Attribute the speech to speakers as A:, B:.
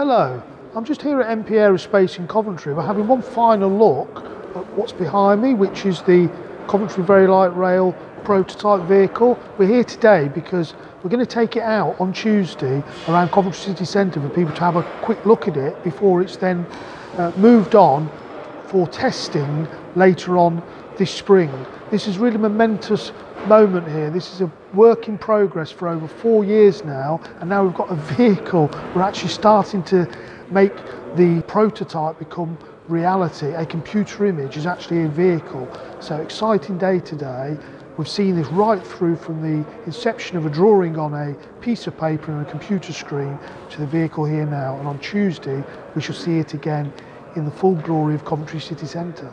A: Hello, I'm just here at NP Aerospace in Coventry. We're having one final look at what's behind me, which is the Coventry Very Light Rail prototype vehicle. We're here today because we're going to take it out on Tuesday around Coventry City Centre for people to have a quick look at it before it's then uh, moved on for testing later on this spring. This is really a momentous moment here. This is a work in progress for over four years now, and now we've got a vehicle. We're actually starting to make the prototype become reality. A computer image is actually a vehicle. So exciting day today. We've seen this right through from the inception of a drawing on a piece of paper and a computer screen to the vehicle here now. And on Tuesday, we shall see it again in the full glory of Coventry City Centre.